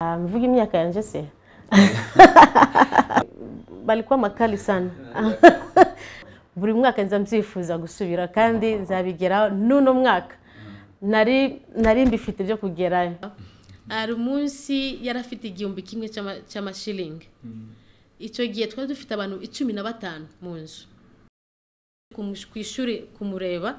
mvuga imyaka yanjye se? Balikuwa makali sana. Buri mwaka nza mbyifuza gusubira kandi nzabigeraho n'uno mwaka. Nari nari mbifite byo kugerayo. Hari umunsi yari afite igihumbi kimwe cy'amashiringi icyo gihe twari dufite abantu icumi na batanu mu nzu. Ku ishuri kumureba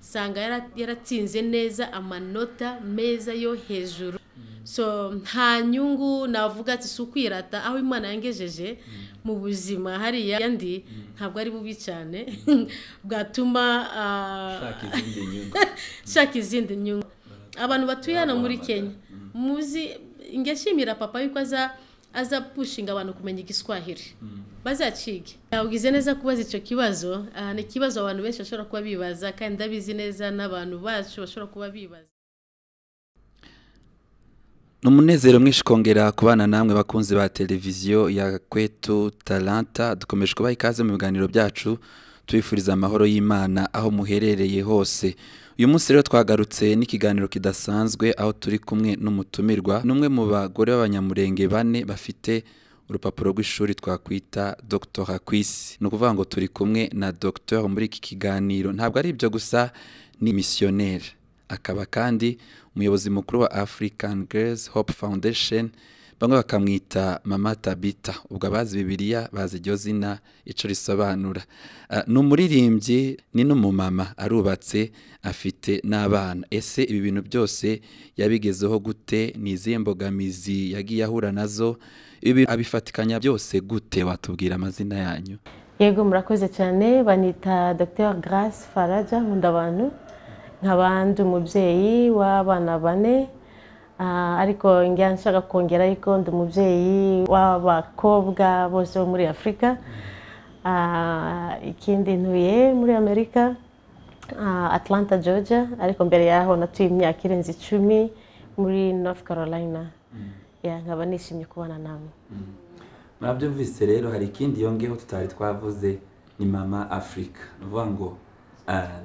usanga yaratsinze neza amanota meza yo hejuru. So nta nyungu navuga ati si ukwirata aho imana yangejeje mu buzima. Hariya yandi ntabwo ari bubi cyane. Bwatuma shaka izindi nyungu. Abantu batuye hano muri kenya. Muzi ngashimira papa yuko aza aza pushinga abantu kumenya igiswahili bazacige ugize neza kubaza icyo kibazo. Ni ikibazo abantu benshi bashobora kuba bibaza kandi ndabizi neza n'abantu bacu bashobora kuba bibaza. Ni umunezero mwinshi kongera kubana namwe bakunzi ba televiziyo ya kwetu talanta. Dukomeje kubaha ikaze mu biganiro byacu tubifuriza amahoro y'imana aho muherereye hose. Uyu munsi rero twagarutse n'ikiganiro kidasanzwe aho turi kumwe n'umutumirwa. N'umwe mu bagore b'abanyamurenge bane bafite urupapuro rw'ishuri twakwita dogiteri ku isi ni ukuvuga ngo turi kumwe na dogiteri muri iki kiganiro. Ntabwo ari ibyo gusa ni misiyoneri akaba kandi umuyobozi mukuru wa african girls hope foundation bamwe bakamwita mama tabita ubwo abazi bibiliya bazi iryo zina icyo risobanura ni umuririmbyi ni n'umumama arubatse afite n'abana. Ese ibi bintu byose yabigezeho gute? Ni izihe mbogamizi yagiye ahura na zo? Ibi abifatikanya byose gute? Watubwira amazina yanyu. Yego murakoze cyane. Banita dr grace faraja nkunda abantu nk'abandi umubyeyi w'abana bane. Ariko njya nshaka kongera ariko ndi umubyeyi w'abakobwa bose bo muri afurika ikindi ntuye muri amerika atlanta georgia ariko mbere yaho natuye imyaka irenze icumi muri north carolina. Nkaba nishimye kubana namwe. Murabyumvise rero hari ikindi yongeyeho tutari twavuze ni mama afurika ni ukuvuga ngo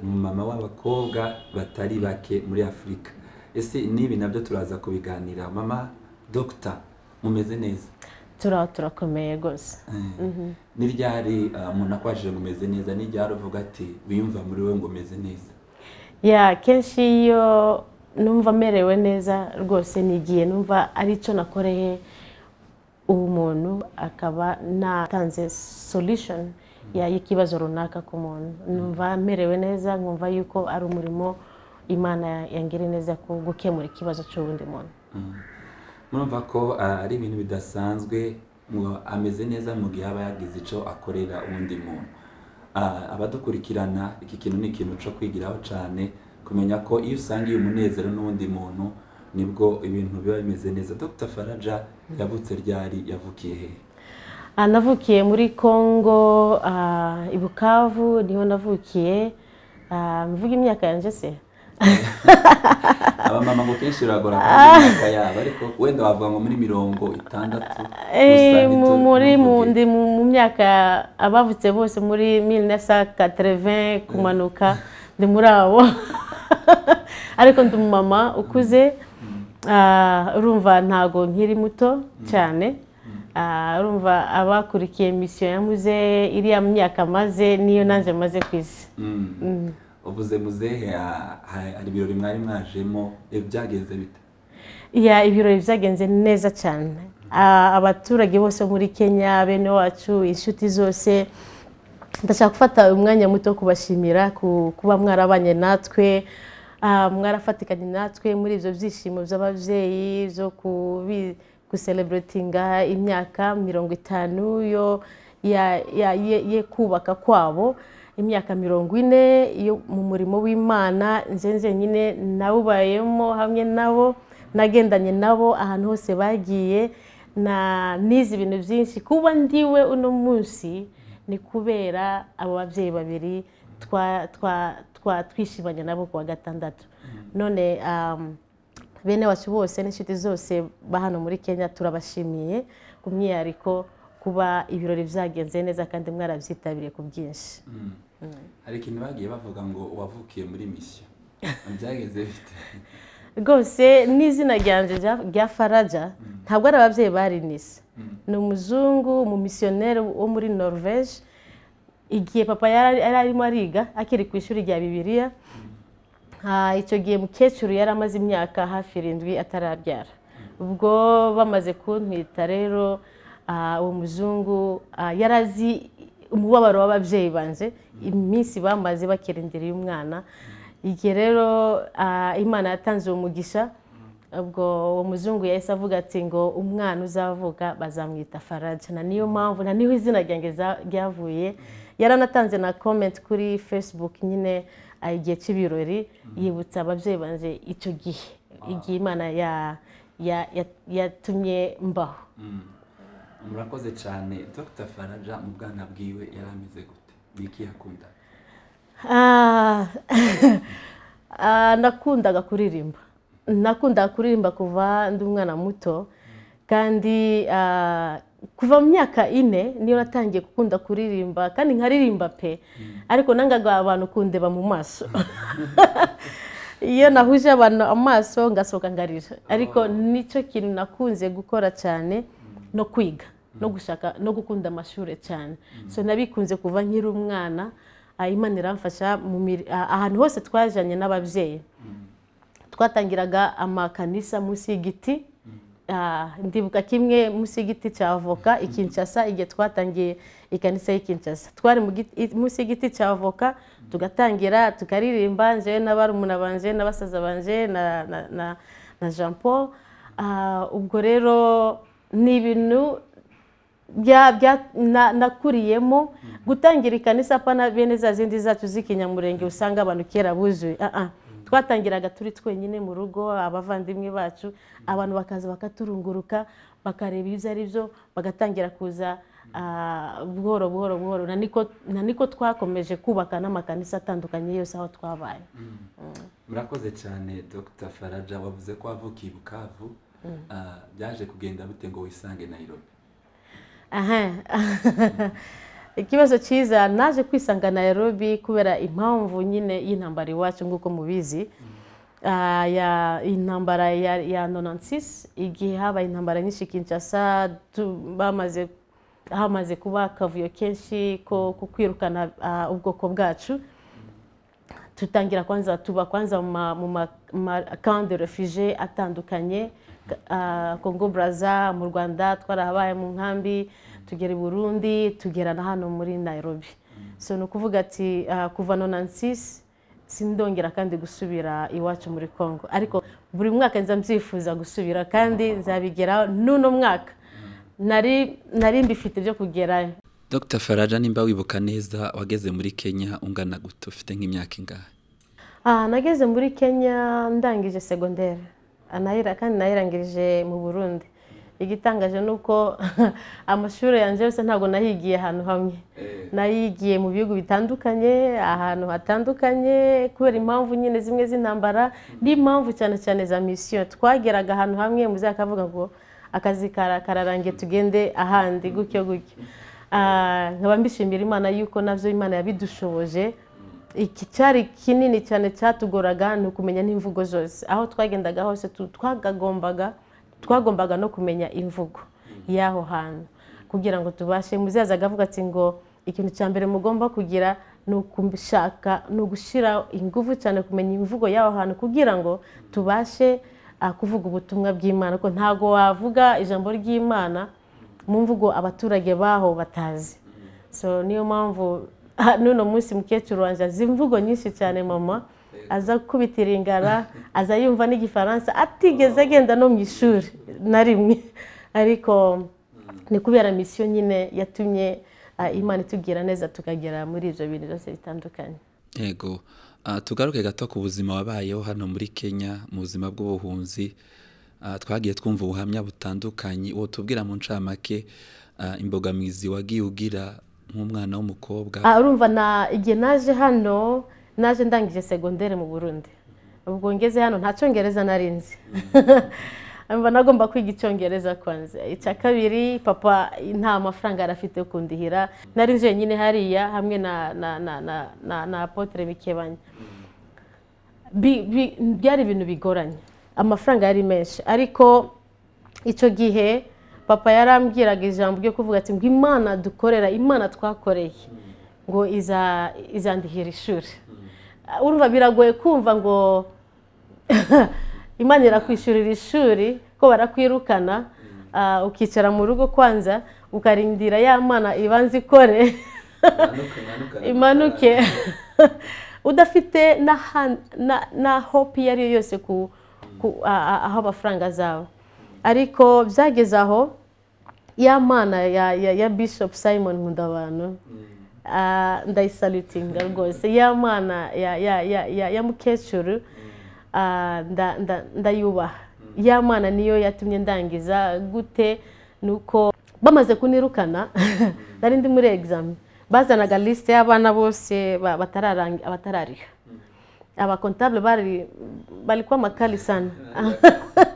ni umumama w'abakobwa batari bake muri afurika ese n'ibi na byo turaza kubiganira. Mama dogita mumeze neza. Turaho turakomeye rwose. Ni ryari umuntu akwajije ngo umeze neza? Ni ryari uvuga ati wiyumva muri we ngo umeze neza? Ya kenshi iyo numva amerewe neza rwose ni igihe numva ari cyo nakoreye umuntu akaba natanze solution y'ikibazo runaka ku muntu. Numva amerewe neza nkumva yuko ari umurimo imana yangire neza gukemura ikibazo cy'uwundi muntu. Murumva ko ari ibintu bidasanzwe ameze neza mu gihe aba yagize icyo akorera undi muntu. Abadukurikirana iki kintu ni ikintu cyo kwigiraho cyane kumenya ko iyo usangiye umunezero n'undi muntu ni bwo ibintu biba bimeze neza. Dr. Faraja yavutse ryari yavukiye he? Navukiye muri congo i bukavu ni ho navukiye. Mvuga imyaka yanjye se? Abamama ngo kenshi biragora kuvuga imyaka yabo ariko wenda wavuga ngo muri mirongo itandatu muri ndi mu myaka abavutse bose muri mille neuf cent quatre-vingt kumanuka ndi muri abo. Ariko ndi umumama ukuze urumva ntago nkiri muto cyane. Urumva abakurikiye misiyo yamuze iriya myaka maze niyo nanjye maze ku isi. Uvuze muzehe hari ibirori mwari mwajemo byagenze bite? Iya ibirori byagenze neza cyane. Abaturage bose muri kenya bene wacu inshuti zose ndashaka gufata umwanya muto wo kubashimira kuba mwarabanye natwe. Mwarafatikanye natwe muri ibyo byishimo by'ababyeyi byo gusereburatinga imyaka mirongo itanu yo kubaka kwabo. Imyaka mirongo ine mu murimo w'imana nzenze nyine nawubayemo hamwe nabo nagendanye nabo ahantu hose bagiye nize ibintu byinshi. Kuba ndiwe uno munsi ni kubera abo babyeyi babiri twishimanye nabo ku wa gatandatu. None bene wacu bose n'inshuti zose ba hano muri kenya turabashimiye ku mwihariko kuba ibirori byagenze neza kandi mwarabyitabiriye ku bwinshi. Hari ikintu bagiye bavuga ngo wavukiye muri misiyo byageze bite? Rwose n'izina ryanjye rya- faraja ntabwo ari ababyeyi barinise ni umuzungu umumisiyoneri wo muri norvege igihe papa yari yari arimo ariga akiri ku ishuri rya bibiliya Ah, icyo gihe mukecuru yari amaze imyaka hafi irindwi atarabyara. Ubwo bamaze kuntwita rero ah, uwo muzungu ah, yari azi umubabaro w'ababyeyi banjye iminsi bamaze bakirindiriye umwana. Igihe rero imana yatanze uwo mugisha ubwo uwo muzungu yahise avuga ati ngo umwana uzavuka bazamwita faraja. Na niyo mpamvu na ni ho izina ryanjye ryavuye. Yaranatanze na comment kuri facebook nyine igihe cy'ibirori yibutsa ababyeyi banjye icyo gihe igihe imana ya- ya- ya- yatumye mbaho. Murakoze cyane. Dr. Faraja mu bwana bwiwe yari ameze gute? Ni iki yakunda? Ah, ah, nakundaga kuririmba. Nakundaga kuririmba kuva ndi umwana muto. Kandi ah, kuva mu myaka ine niyo natangiye gukunda kuririmba kandi nkaririmba pe. Ariko nangaga abantu kundeba mu maso. Iyo nahuje abantu amaso ngasohoka ngarira. Ariko ni cyo kintu nakunze gukora cyane no kwiga. No gushaka no gukunda amashuri cyane. So nabikunze kuva nkiri umwana ah, imana iramfasha ah, ahantu hose twajanye n'ababyeyi. Twatangiraga amakanisa munsi y'igiti Ah, ndibuka kimwe munsi y'igiti cya avoka i Kinshasa igihe twatangiye ikanisa y'i Kinshasa twari munsi y'igiti cya avoka tugatangira tukaririmba njyewe n'abarumuna banje na basaza banje na, Jean Paul. Ubwo rero ni ibintu nakuriyemo gutangira ikanisa pana bene za zindi zacu z'ikinyamurenge usanga abantu kera buzuye. Ah, ah. twatangiraga turi twenyine mu rugo abavandimwe bacu abantu bakaza bakaturunguruka bakareba ibyo ari byo bagatangira kuza ah, buhoro buhoro buhoro. Na niko na niko twakomeje kubaka n'amakanisa atandukanye yose aho twabaye. Murakoze cyane dr. Faraja wavuze ko wavukiye bukavu. Ah, byaje kugenda bute ngo wisange nairobi? aha ikibazo cyiza naje kwisanga Nairobi kubera impamvu nyine y'intambara iwacu nk'uko mubizi. Ah, ya intambara ya, ya 96 igihe habaye intambara nyinshi Kinshasa bamaze hamaze kuba akavuyo kenshi ko ko kwirukana ah, ubwoko bwacu. Tutangira kwanza tuba kwanza mu ma- de refugie atandukanye. Ah, Congo Brazza mu Rwanda twarahabaye mu nkambi tugera i Burundi tugera na hano muri Nairobi. So ni ukuvuga ati ah, kuva 96 sindongera kandi gusubira iwacu muri Congo. Ariko buri mwaka nza mbyifuza gusubira kandi nzabigeraho n'uno mwaka. Nari nari mbifite byo kugerayo dr faraja nimba wibuka neza wageze muri kenya ungana gute? Ufite nk'imyaka ingahe? Ah, nageze muri Kenya ndangije segonderi kandi nayirangirije mu Burundi. Igitangaje ni uko amashuri yanjye yose ntabwo nahigiye ahantu hamwe. Nayigiye mu bihugu bitandukanye ahantu hatandukanye kubera impamvu nyine zimwe z'intambara n'impamvu cyane cyane za misiyo twageraga ahantu hamwe muze akavuga ngo akazi kara- kararangiye tugende ahandi gutyo gutyo Ah, nkaba mbishimira imana yuko na byo imana yabidushoboje iki cyari kinini cyane cyatugoraga ni ukumenya n'imvugo zose. Aho twagendaga hose twagagombaga twagombaga no kumenya imvugo y'aho hantu. Kugira ngo tubashe muzazaga avuga ati ngo ikintu cya mbere mugomba kugira ni ukushaka ni ugushyira ingufu cyane kumenya imvugo y'aho hantu kugira ngo tubashe ah, kuvuga ubutumwa bw'imana. Ko ntabwo wavuga ijambo ry'imana mu mvugo abaturage baho batazi. So niyo mpamvu n'uno munsi mukecuru wanjye azi imvugo nyinshi cyane mama. Aza kubitira ingara aza yumva n'igifaransa atigeze agenda no mu ishuri na rimwe. Ariko ni kubera misiyo nyine yatumye ah, imana itubwira neza tukagera muri ibyo bintu byose bitandukanye. Yego. Ah, tugaruke gato ku buzima wabayeho hano muri kenya mu buzima bw'ubuhunzi. Ah, twagiye twumva ubuhamya butandukanye uwo tubwira mu ncamake ah, imbogamizi wagiye ugira nk'umwana w'umukobwa. Ah, urumva na igihe naje hano naje ndangije segonderi mu burundi. Ubwo ngeze hano nta cyongereza nari nzi. Mba nagomba kwiga icyongereza kwanza icya kabiri papa nta mafaranga yari afite yo kundihira. Nari nje nyine hariya hamwe na na na na na, na apotre mikebanya. Bi- bi- byari ibintu bigoranye. Amafaranga yari menshi. Ariko icyo gihe papa yarambwiraga ijambo ryo kuvuga ati ngo imana dukorera imana twakoreye. Ngo iza izandihira ishuri. Urumva biragoye kumva ngo imana irakwishyurira ishuri ko barakwirukana ah, ukicara mu rugo kwanza ukarindira ya mana ibanza ikore. Imanuke udafite na hope iyo ari yo yose ku a- aho amafaranga azaba. Ariko byageze aho ya mana ya bishop simon nkundabantu ah, ndayisalutinga rwose. Ya mana ya ya ya ya ya mukecuru ah, nda- nda- ndayubaha ya mana niyo yatumye ndangiza gute nuko bamaze kunirukana. Nari ndi muri examen bazanaga lisite y'abana bose batarariha abakontabule bari makali sana.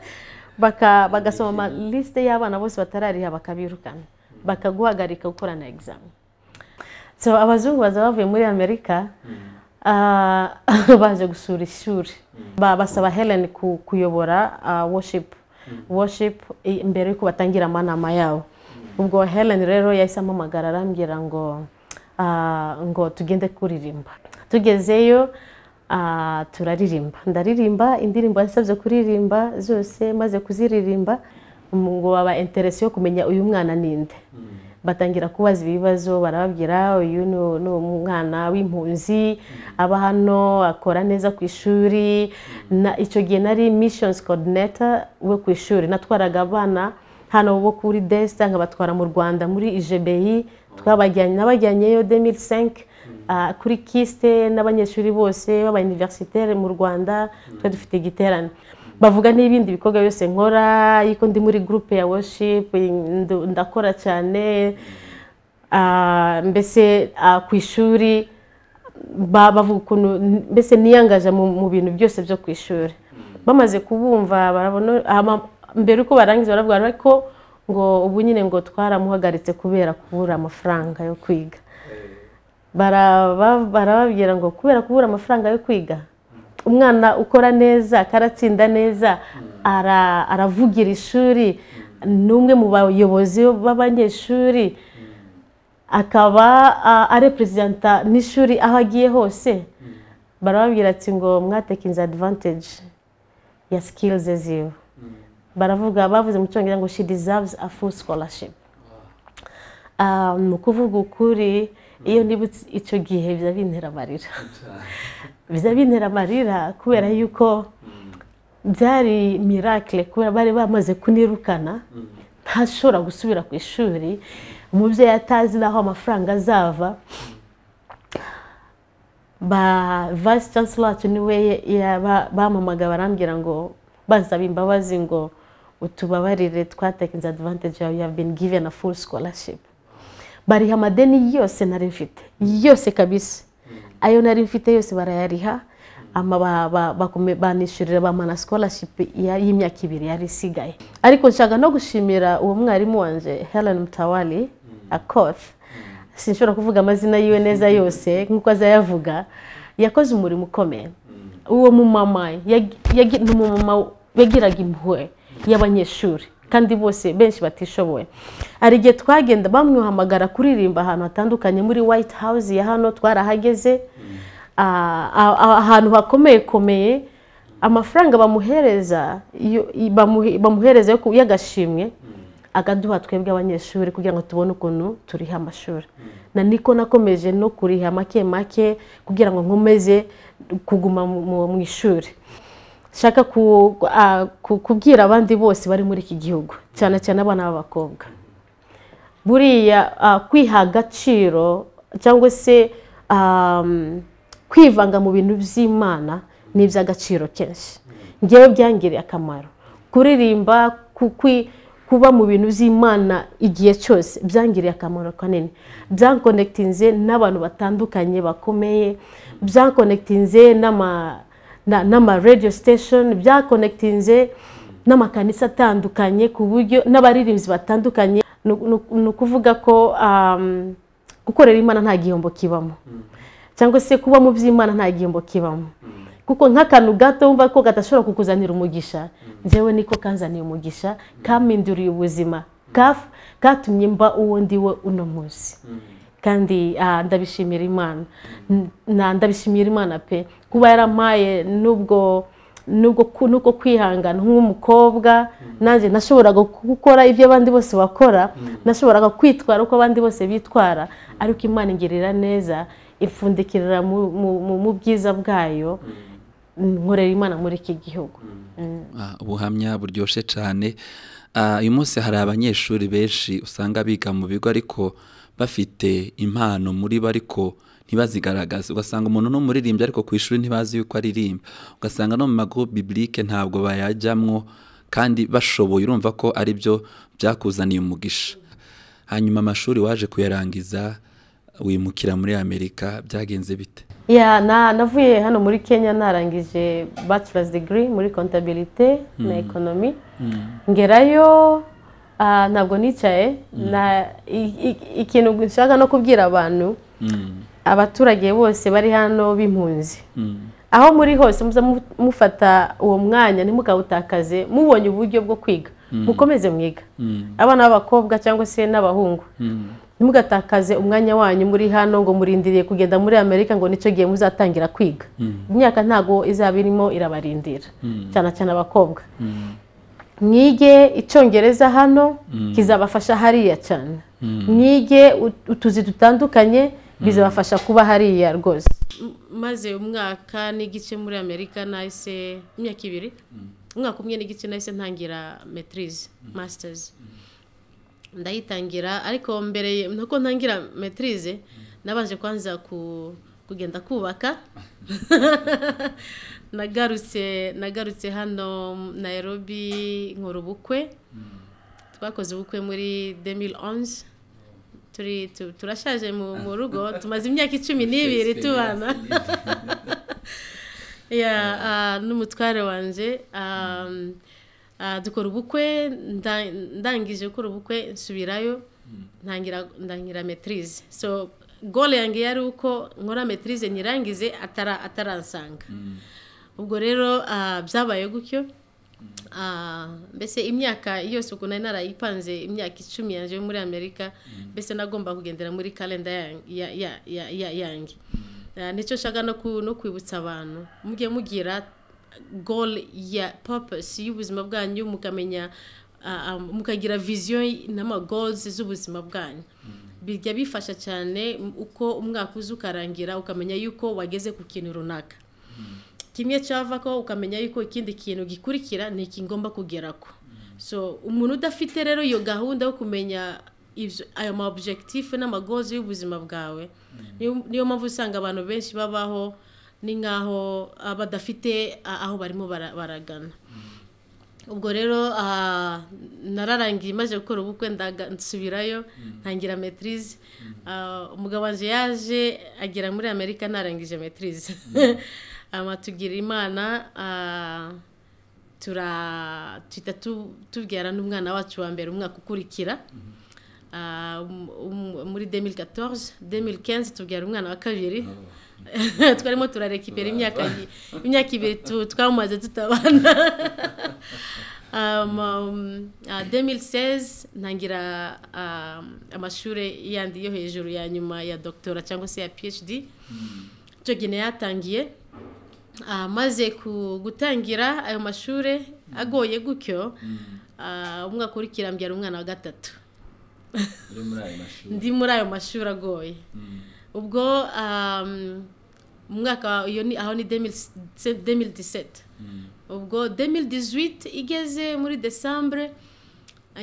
bagasoma amalisite y'abana bose batarariha bakabirukana bakaguhagarika gukora na examen so abazungu baza bavuye muri amerika ah, baje gusura ishuri. Ba- basaba helen kuyobora ah, worship. Worship i- mbere yuko batangira amanama yabo. Ubwo helen rero yahise ampamagara arambwira ngo ah, ngo tugende kuririmba. Tugezeyo turaririmba. Ndaririmba indirimbo yasabye kuririmba zose maze kuziririmba ngo baba interesi yo kumenya uyu mwana ninde batangira kubaza ibibazo barababwira uyu ni umwana w'impunzi aba hano akora neza ku ishuri. Na icyo gihe nari missions coordinator we ku ishuri. Natwaraga abana hano bo kuri desita nkabatwara mu rwanda muri ijebeyi twabajyanye nabajyanyeyo 2005 ah, kuri kiste n'abanyeshuri bose b'aba universitaire mu rwanda twari dufite igiterane. Bavuga n'ibindi bikorwa byose nkora yuko ndi muri groupe ya worship ndakora cyane. Ah, mbese ah, ku ishuri ba- bavuga ukuntu mbese niyangaje mu bintu byose byo ku ishuri. Bamaze kubumva barabona mbere uko barangiza baravuga ariko ngo ubu nyine ngo twaramuhagaritse kubera kubura amafaranga yo kwiga. Barababwira ngo kubera kubura amafaranga yo kwiga umwana ukora neza akaratsinda neza ara- aravugira ishuri ni umwe mu bayobozi b'abanyeshuri akaba a- areperezida n'ishuri aho agiye hose barababwira ati ngo mwatekinze advantage ya skills ziwe baravuga bavuze mu cyongereza ngo she deserves a full scholarship. Ni ukuvuga ukuri iyo nibutse icyo gihe biba bintera amarira biza bintera amarira kubera yuko byari miracle kubera bari bamaze kunirukana. Ntashobora gusubira ku ishuri. Umubyeyi atazi n'aho amafaranga azava. Ba vice chancellor wacu ni we bampamagaye barambwira ngo bansaba imbabazi ngo utubabarire twatekinze advantage yawe you have been given a full scholarship. Bariha amadeni yose nari mfite. Yose kabisa. Ayo nari mfite yose barayariha. Ba- ba- banishyurira bamana scholarship ya- y'imyaka ibiri yari isigaye. Ariko nshaka no gushimira uwo mwarimu wanje helen mutawali akoth sinshobora kuvuga amazina yiwe neza yose nk'uko azayavuga yakoze umurimo ukomeye. Uwo mumama yagiraga impuhwe y'abanyeshuri. Kandi bose benshi batishoboye. Hari igihe twagenda bamwihamagara kuririmba ahantu hatandukanye muri white house ya hano twarahageze ah, ah, ah, ahantu hakomeye komeye amafaranga bamuhereza bamuhereza y'agashimwe akaduha twebwe abanyeshuri kugira ngo tubone ukuntu turiha amashuri. Na niko nakomeje no kuriha make make kugira ngo nkomeze kuguma mu ishuri. Shaka ku- ku- kubwira abandi bose bari muri iki gihugu cyane cyane abana b'abakobwa. Buriya kwiha agaciro cyangwa se kwivanga mu bintu by'imana ni iby'agaciro kenshi. Ngewe byangiriye akamaro. Kuririmba kuba mu bintu by'imana igihe cyose byangiriye akamaro kanini. Byankonekitinze n'abantu batandukanye bakomeye byankonekitinze n'ama na- n'ama radio station byakonekitinze n'amakanisa atandukanye ku buryo n'abaririmbyi batandukanye. Ni ukuvuga ko um, gukorera imana nta gihombo kibamo. Cyangwa se kuba mu by'imana nta gihombo kibamo. Kuko nk'akantu gato wumva ko gadashobora kukuzanira umugisha njyewe niko kanzaniye umugisha kaminduriye ubuzima katumye mba uwo ndi we uno munsi. Kandi ah, ndabishimira imana. Ndabishimira imana pe. Kuba yarampaye nubwo nubwo kwihangana. Nk'umukobwa nanjye nashoboraga gukora ibyo abandi bose bakora. Nashoboraga kwitwara uko abandi bose bitwara. Ariko imana ingirira neza mu- mu- mu bwiza bwayo. Nkorera imana muri iki gihugu. Ah, ubuhamya buryoshye cyane Ah, uyu munsi hari abanyeshuri benshi usanga biga mu bigo ariko bafite impano muri bo ariko ntibazigaragaze. Ugasanga umuntu ni umuririmbyi ariko ku ishuri ntibazi yuko aririmba. Ugasanga no mu mago bibilike ntabwo bayajyamwo kandi bashoboye urumva ko ari byo byakuzaniye umugisha. Hanyuma amashuri waje kuyarangiza wimukira muri amerika byagenze bite? Ya na navuye hano muri kenya narangije bachelor's degree muri contabilité na economy ngerayo ah, ntabwo nicaye. I- ikintu nshaka no kubwira abantu abaturage bose bari hano b'impunzi. Mm, aho muri hose muza mu- mufata uwo mwanya ntimukawutakaze mubonye uburyo bwo kwiga. Mukomeze mwiga. Mm, abana b'abakobwa cyangwa se n'abahungu. Mm. ntimugatakaze umwanya wanyu muri hano ngo murindiriye kugenda muri amerika ngo ni cyo gihe muzatangira kwiga. Imyaka ntabwo izaba irimo irabarindira. Cyane cyane abakobwa. Mwige icyongereza hano kizabafasha hariya cyane. Mwige ut- utuzi dutandukanye bizabafasha kuba hariya rwose. Maze umwaka n'igice muri amerika nahise imyaka ibiri umwaka umwe n'igice nahise ntangira metirize masitazi ndayitangira ariko mbere nuko ntangira metirize nabanje kwanza ku- kugenda kubaka. Nagarutse nagarutse hano Nairobi nkora ubukwe. Twakoze ubukwe muri 2011 turi tu- turashaje mu rugo tumaze imyaka icumi n'ibiri tubana. ya ah, n'umutware wanjye um, ah, dukora ubukwe nda- ndangije gukora ubukwe nsubirayo ntangira ndangira metirize so gole yanjye yari uko nkora metirize nyirangize atara ataransanga. Ubwo rero ah, byabaye gutyo mbese imyaka yose ukuntu nari narayipanze imyaka icumi yanjye yo muri amerika mbese nagomba kugendera muri kalenda yan- ya- ya- ya- ya- yanjye. Ah, ni cyo nshaka no kwibutsa abantu. Mujye mugira goal ya purpose y'ubuzima bwanyu mukamenya ah, ah, mukagira vision n'ama goals z'ubuzima bwanyu. Bijya bifasha cyane uko umwaka uza ukarangira ukamenya yuko wageze ku kintu runaka. Kimwe cyava ko ukamenya yuko ikindi kintu gikurikira ni iki ngomba kugera ko so umuntu udafite rero iyo gahunda yo kumenya ayo ma objectif n'amagozi y'ubuzima bwawe niyo niyo mpamvu usanga abantu benshi babaho ni nk'aho ah, badafite ah, aho barimo bara- baragana. Ubwo rero ah, nararangiye maze gukora ubukwe nsubirayo ntangira metirize umugabo wanjye yaje agera muri amerika narangije metirize tugira imana ah, tuhita tu- tubyara n'umwana wacu wa mbere umwaka ukurikira. Ah, um- um- muri 2014 2015 tubyara umwana wa kabiri. Twarimo turarekipera imyaka ibiri twamaze tutabana. Um, ah, 2016 ntangira um, amashuri yandi yo hejuru ya nyuma ya doctora cyangwa se ya phd icyo gihe yatangiye Ah, maze ku- gutangira ayo mashuri agoye gutyo ah, umwaka ukurikira mbyara umwana wa gatatu. Ndi muri ayo mashuri agoye. Ubwo um, umwaka iyo ni aho ni 2017 ubwo 2018 igeze muri decembre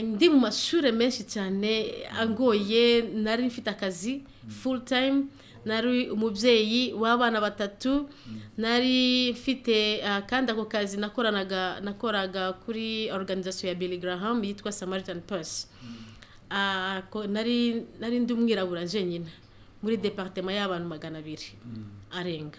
ndi mu mashuri menshi cyane agoye nari mfite akazi full time. Nari umubyeyi w'abana batatu nari mfite ah, kandi ako kazi nakoranaga nakoraga kuri organisation ya Billy Graham yitwa Samaritan Purse. Ah, ko- nari ndi umwirabura njyenyine muri departement y'abantu magana abiri arenga.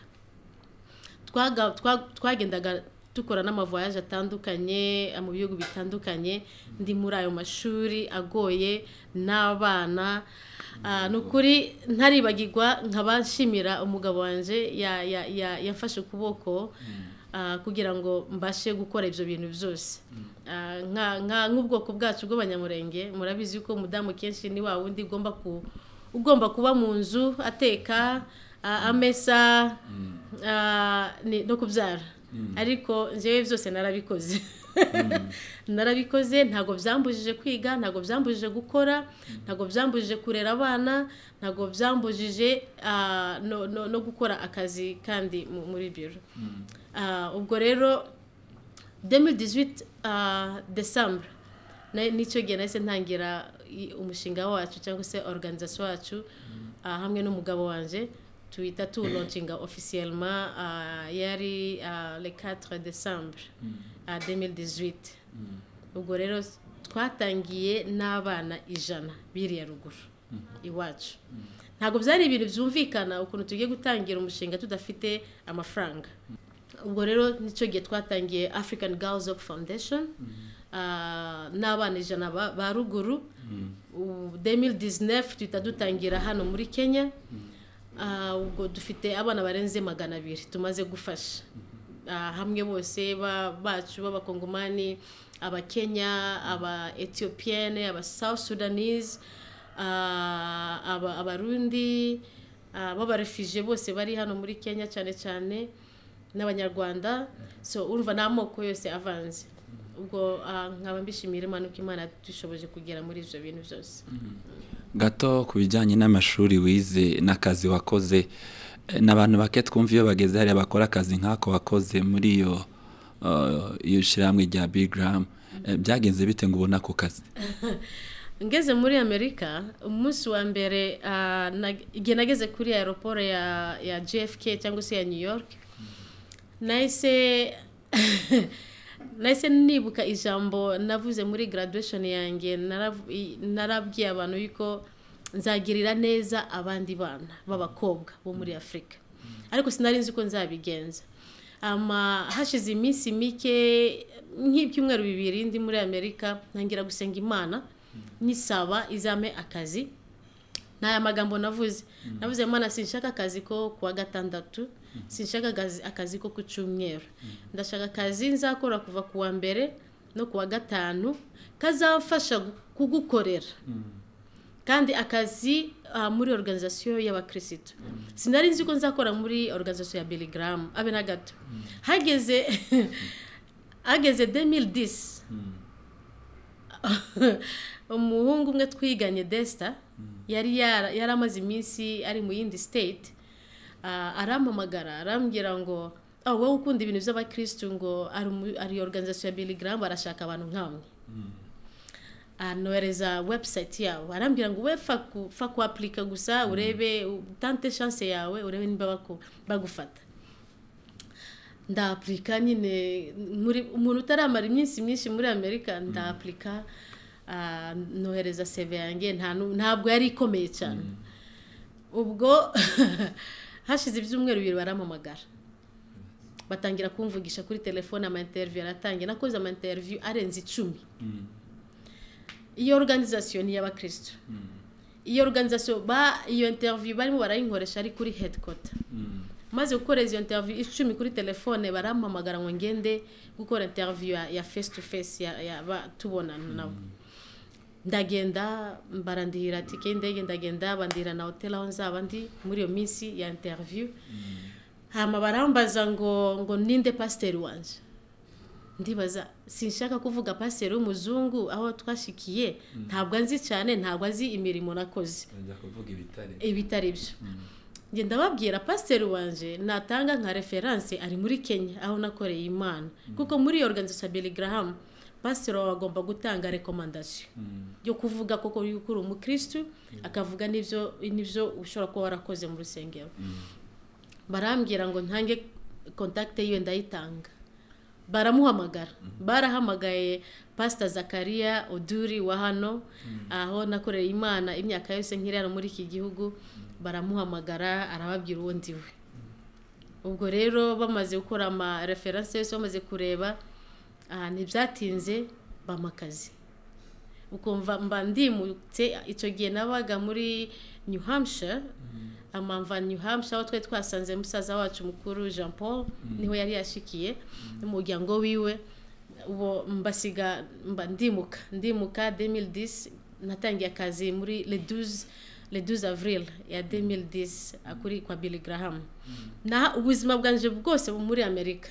Twaga- twa- twagendaga dukora n'amavoyaje atandukanye mu bihugu bitandukanye. Ndi muri ayo mashuri agoye n'abana. Ni ukuri ntaribagirwa nkaba nshimira umugabo wanjye yafashe ukuboko kugira ngo mbashe gukora ibyo bintu byose. Nk'ubwoko bwacu bw'abanyamurenge murabizi ko umudamu kenshi ni wa wundi ugomba kuba mu nzu ateka amesa no kubyara. Ariko njyewe byose narabikoze. Narabikoze ntabwo byambujije kwiga ntabwo byambujije gukora ntabwo byambujije kurera abana ntabwo byambujije no gukora akazi kandi muri biro. Ubwo rero demidizwiti desambure ni cyo gihe nahise ntangira umushinga wacu cyangwa se organizasiyo wacu hamwe n'umugabo wanjye tuhita tuwulonshinga ofisiyelma yari le 4 decembre 2018 ubwo rero twatangiye n'abana ijana biriya ruguru iwacu. Ntabwo byari ibintu byumvikana ukuntu tugiye gutangira umushinga tudafite amafaranga. Ubwo rero ni cyo gihe twatangiye african girls up foundation n'abana ijana ba ruguru. Demil dizinefu tuhita dutangira hano muri kenya. Ubwo dufite abana barenze magana abiri tumaze gufasha. Hamwe bose bacu b'abakongomani abakenya aba etiyopiyene aba south sudanese abarundi b'abarefije bose bari hano muri kenya cyane cyane n'abanyarwanda. So urumva ni amoko yose avanze. Ubwo nkaba mbishimira imana uko imana dushoboje kugera muri ibyo bintu byose. Gato ku bijyanye n'amashuri wize n'akazi wakoze. N'abantu bake twumva iyo bageze hariya bakora akazi nk'ako wakoze muri iyo iyo shyirahamwe rya bigaramu byagenze bite ngo ubone ako kazi? Ngeze muri amerika umunsi wa mbere igihe nageze kuri aeroport ya gfk cyangwa se ya new york nahise nahise nibuka ijambo navuze muri graduation yanjye narabwiye abantu yuko nzagirira neza abandi bana b'abakobwa bo muri afurika ariko sinari nzi ko nzabigenza. Hashize iminsi mike nk'ibyumweru bibiri ndi muri amerika ntangira gusenga imana nisaba izame akazi. Ntaya magambo navuze. Navuze imana sinshaka akazi ko kuwa gatandatu sinshaka akazi ko ku cyumweru. Ndashaka akazi nzakora kuva ku wa mbere no ku wa gatanu kazafasha kugukorera. Kandi akazi muri organizasiyo y'abakirisitu sinari nzi ko nzakora muri organizasiyo ya biligaramu abe na gato. Hageze hageze demiri disi umuhungu umwe twiganye desita yari yaramaze iminsi ari mu yindi siteti arampamagara arambwira ngo wowe ukunda ibintu by'abakirisitu ngo ari organizasiyo ya biligaramu barashaka abantu nk'amwe. Anohereza webusayiti yabo arambwira ngo we fa kuapurika gusa urebe utante shanse yawe urebe niba bagufata. Ndapurika nyine umuntu utaramara iminsi myinshi muri amerika ndapurika nohereza seve yanjye ntabwo yari ikomeye cyane. Ubwo hashize ibyumweru bibiri barampamagara batangira kumvugisha kuri telefone ama interiviyu aratangira. Nakoze ama interiviyu arenze icumi. Iyo organizasiyo ni iy'abakirisitu iyo organizasiyo iyo interiviyu barimo barayinkoresha ari kuri hedikota maze gukora izo interiviyu icumi kuri telefone barampamagara ngo ngende gukora interiviyu ya face to face tubonana nabo. Ndagenda barandihira tike y'indege ndagenda bandihira na hoteli aho nzaba ndi muri iyo minsi ya interiviyu hama barambaza ngo ngo ninde pasiteri wanjye ndibaza sinshaka kuvuga pasiteri w'umuzungu aho twashikiye ntabwo anzi cyane ntabwo azi imirimo nakoze. Ibitari byo. Ngenda babwira pasiteri wanjye natanga nka referanse ari muri kenya aho nakoreye imana. Kuko muri iyo organizasiyo pasiteri wawe agomba gutanga rekomandasiyo yo kuvuga koko yuko uri umukirisitu akavuga n'ibyo ushobora kuba warakoze mu rusengero. Barambwira ngo ntange kontakite yiwe ndayitanga. Baramuhamagara. Barahamagaye pasita zakariya oduri wa hano aho nakoreye imana imyaka yose nkiri hano muri iki gihugu. Baramuhamagara arababwira uwo ndiwe. Ubwo rero bamaze gukora ama referense yose bamaze kureba ntibyatinze bampa akazi. Ukumva mba ndimutse icyo gihe nabaga muri new hampshire amamva new hampshire aho twari twasanze musaza wacu mukuru jean paul ni ho yari yashikiye n'umuryango wiwe. Uwo mbasiga mba ndimuka ndimuka 2010 natangiye akazi muri le 12 le 12 avril ya 2010 kuri kwa Billy Graham. Na ubuzima bwanje bwose muri Amerika.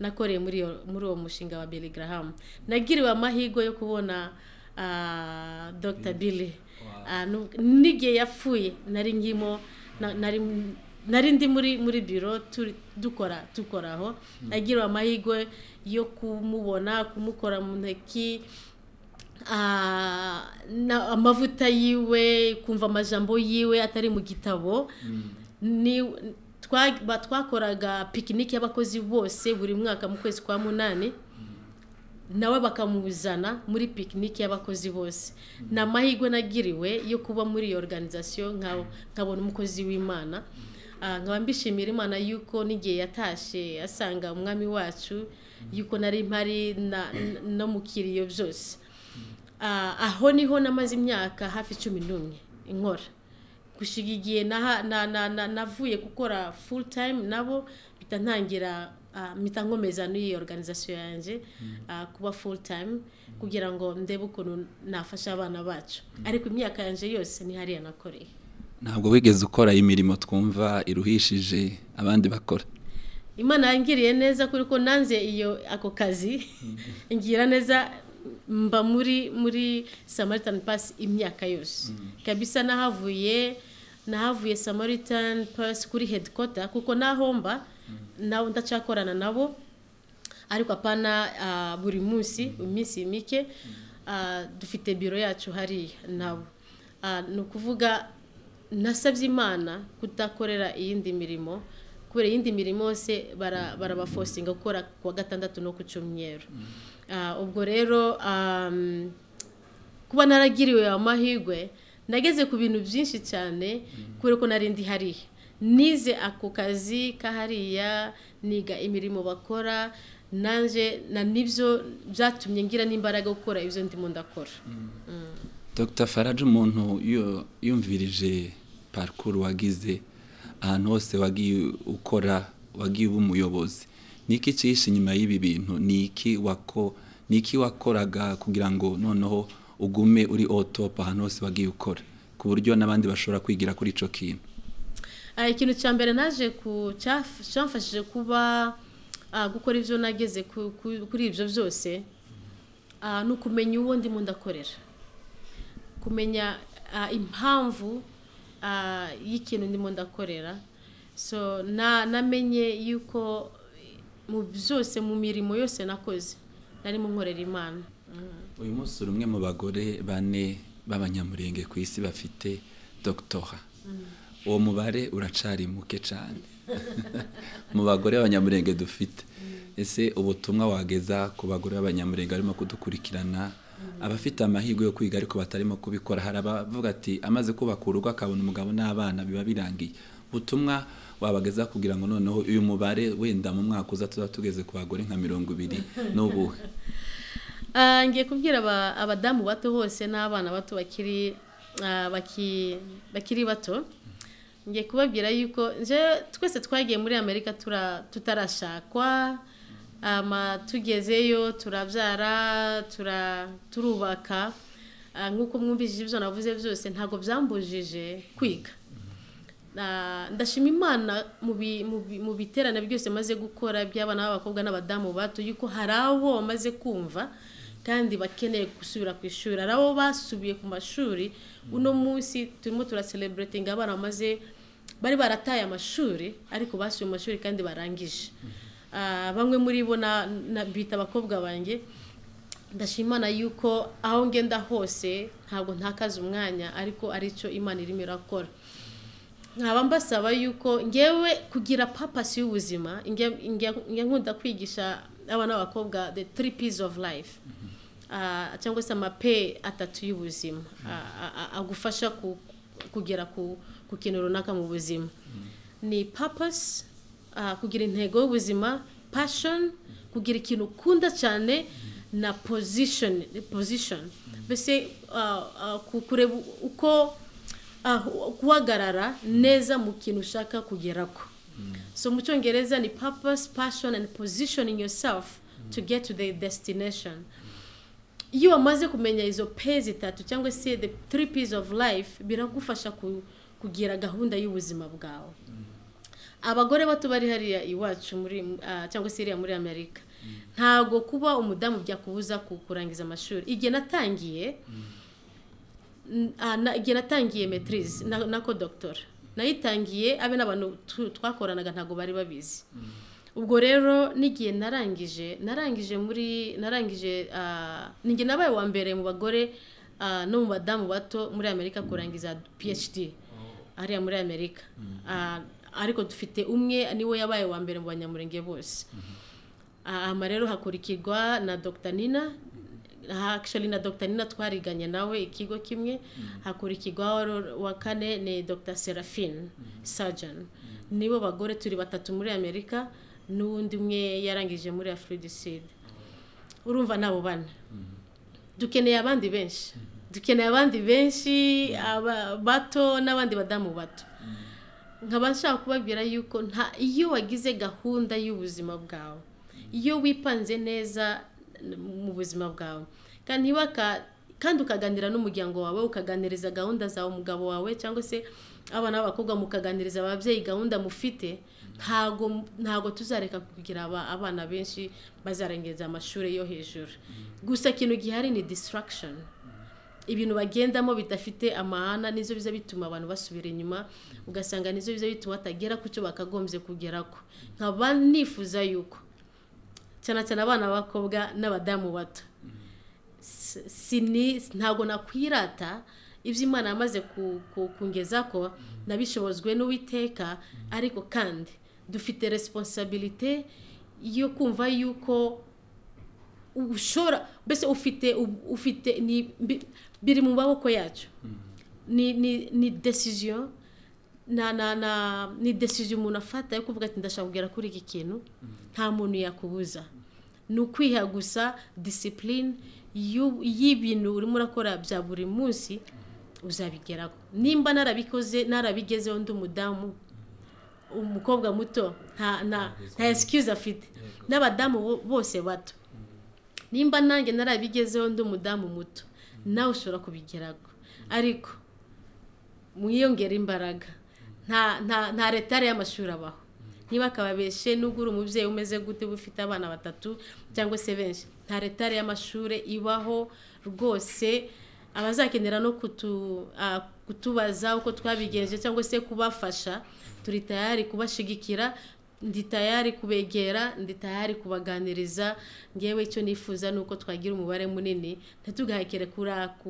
Nakoreye muri muri uwo mushinga wa Billy Graham. Nagiriwe amahirwe yo kubona ah, Dr Billy. Ah, nu- n'igihe yapfuye. Nari nkimo na- nari nari ndi muri muri biro dukora dukoraho nagiriwe amahirwe yo kumubona kumukora mu ntoki amavuta yiwe kumva amajambo yiwe atari mu gitabo. Ba- twakoraga pikiniki y'abakozi bose buri mwaka mu kwezi kwa munani. Nawe bakamuzana muri pikiniki y'abakozi bose. Ni amahirwe nagiriwe yo kuba muri iyo organization nka- nkabona umukozi w'imana. Ah, nkaba mbishimira imana yuko n'igihe yatashe asanga umwami wacu yuko nari mpari no mu kiriyo byose. Ah, aho ni ho namaze imyaka hafi cumi n'umwe inkora. Gushiga igihe navuye gukora full time nabo mpita ntangira ah, mpita nkomeza n'iyi organization yanjye ah, kuba full time kugira ngo ndebe ukuntu nafasha abana bacu. Ariko imyaka yanjye yose ni hariya nakoreye. Ntabwo wigeze ukora imirimo twumva iruhishije abandi bakora. Imana yangiriye neza kuri ko nanze iyo ako kazi ngira neza mba muri muri samaritan pass imyaka yose. Kabisa nahavuye nahavuye samaritan pass kuri headquarter kuko nahomba nawe ndacakorana nabo ariko apana ah, buri munsi iminsi mike ah, dufite biro yacu hariya nabo. Ah, ni ukuvuga nasabye imana kudakorera iyindi mirimo kubera iyindi mirimo yose bara- barabafosinga gukora ku wa gatandatu no ku cyumweru. Ubwo rero kuba naragiriwe amahirwe nageze ku bintu byinshi cyane kubera ko nari ndi hariya. Nize ako kazi kahariya niga imirimo bakora nanjye na ni byo byatumye ngira n'imbaraga gukora ibyo ndimo ndakora. Dr faraje umuntu yumvirije parikuru wagize ahantu hose wagiye ukora wagiye uba umuyobozi. Ni iki cyihishe inyuma y'ibi bintu? Ni iki wako ni iki wakoraga kugira ngo noneho ugume uri otopu ahantu hose wagiye ukora? Ku buryo n'abandi bashobora kwigira kuri icyo kintu. Ah, ikintu cya mbere naje cyamfashije kuba ah, gukora ibyo nageze ku- ku- kuri ibyo byose ah, ni ukumenya uwo ndimo ndakorera. Kumenya ah, impamvu y'ikintu ndimo ndakorera. So na namenye yuko mu byose mu mirimo yose nakoze. Narimo nkorera imana. Uyu munsi uri umwe mu bagore bane b'abanyamurenge ku isi bafite dogitora uwo mubare uracari muke cyane. Mu bagore b'abanyamurenge dufite. Ese ubutumwa wageza ku bagore b'abanyamurenge barimo kudukurikirana? Abafite amahirwe yo kwiga ariko batarimo kubikora hari abavuga ati amaze kubaka urugo akabona umugabo n'abana biba birangiye. Ubutumwa wabageza kugira ngo noneho uyu mubare wenda mu mwaka uza tuba tugeze ku bagore nka mirongo ibiri n'ubuhe Ah, ngiye kubwira aba- abadamu bato bose n'abana bato bakiri ah, baki- bakiri bato. Ngiye kubabwira yuko twese twagiye muri amerika tutarashakwa tugezeyo turabyara tura- turubaka. Ah, nk'uko mwumvise ibyo navuze byose ntabwo byambujije kwiga. Ndashima imana mu bi- mu bi- mu biterane byose maze gukora by'abana b'abakobwa n'abadamu bato yuko hari abo bamaze kumva kandi bakeneye gusubira ku ishuri. Hari abo basubiye ku mashuri uno munsi turimo turaseleburetinga abana bamaze bari barataye amashuri ariko basubiye mu mashuri kandi barangije. Ah, bamwe muri bo bita abakobwa banjye ndashimana yuko aho ngenda hose ntabwo ntakaza umwanya ariko ari cyo imana irimo irakora. Nkaba mbasaba yuko ngewe kugira papasi y'ubuzima nkunda kwigisha abana b'abakobwa the three p's of life Ah, cyangwa se amape atatu y'ubuzima ah, ah, agufasha ku- kugera ku kintu runaka mu buzima. Ni papasi kugira intego y'ubuzima passion kugira ikintu ukunda cyane na position mbese ku- kureba uko guhagarara neza mu kintu ushaka kugeraho so mu cyongereza ni purpose passion and positioning yourself to get to the destination. Iyo wamaze kumenya izo pe zitatu cyangwa se the three p's of life biragufasha ku- kugira gahunda y'ubuzima bwawe. Abagore bato bari hariya iwacu muri ah, cyangwa se iriya muri amerika ntabwo kuba umudamu byakubuza ku- kurangiza amashuri. Igihe natangiye ah, igihe natangiye na- nako doctora nayitangiye abe n'abantu tu- twakoranaga ntabwo bari babizi. Ubwo rero n'igihe narangije narangije muri narangije ah, ni nabaye wa mbere mu bagore ah, no mu badamu bato muri amerika kurangiza phd hariya muri amerika. Ah, ariko dufite umwe ni we yabaye wa mbere mu banyamurenge bose. Hama rero hakurikirwa na dr. Nina ha- actually na dr. Nina twariganye nawe ikigo kimwe. Hakurikirwa wa kane ni dr. Seraphine surgeon nibo bagore turi batatu muri amerika n'uwundi umwe yarangije muri afridicid urumva nabo bane. Dukeneye abandi benshi. Dukeneye abandi benshi bato n'abandi badamu bato. Nkaba nshaka kubabwira yuko nta iyo wagize gahunda y'ubuzima bwawe iyo wipanze neza mu buzima bwawe. Kandi ukaganira n'umuryango wawe ukaganiriza gahunda zawe umugabo wawe cyangwa se abana b'abakobwa mukaganiriza ababyeyi gahunda mufite ntago ntago tuzareka kugira aba- abana benshi bazarengeza amashuri yo hejuru. Gusa ikintu gihari ni distraction. Ibintu bagendamo bidafite amahana nizo biza bituma abantu basubira inyuma ugasanga nizo biza bituma batagera ku cyo bakagombye kugeraho nkaba nifuza yuko cyane cyane abana b'abakobwa n'abadamu bato. Ntabwo nakwirata ibyo imana yamaze ku- ku- kungeza ko nabishobozwe n'uwiteka ariko kandi dufite responsabilite yo kumva yuko ushobora mbese ufite ufite ni bi- biri mu maboko yacu. Ni ni ni decision na na na ni decision umuntu afata yo kuvuga ati ndashaka kugera kuri iki kintu nta muntu yakubuza. Ni ukwiha gusa discipline y'u- y'ibintu urimo urakora bya buri munsi uzabigeraho. Nimba narabikoze narabigezeho ndi umudamu umukobwa muto nta excuse afite. N'abadamu bo- bose bato. Nimba nanjye narabigezeho ndi umudamu muto nawe ushobora kubigeraho. Ariko mwiyongera imbaraga. Nta nta nta retare y'amashuri abaho. Niba akababeshe nubwo uri umubyeyi umeze gute uba ufite abana batatu cyangwa se benshi. Nta retare y'amashuri ibaho rwose. Abazakenera no kutu, kutubaza uko twabigenje cyangwa se kubafasha turi tayari kubashigikira ndi tayari kubegera ndi tayari kubaganiriza. Ngewe icyo nifuza ni uko twagira umubare munini ntitugahekere ku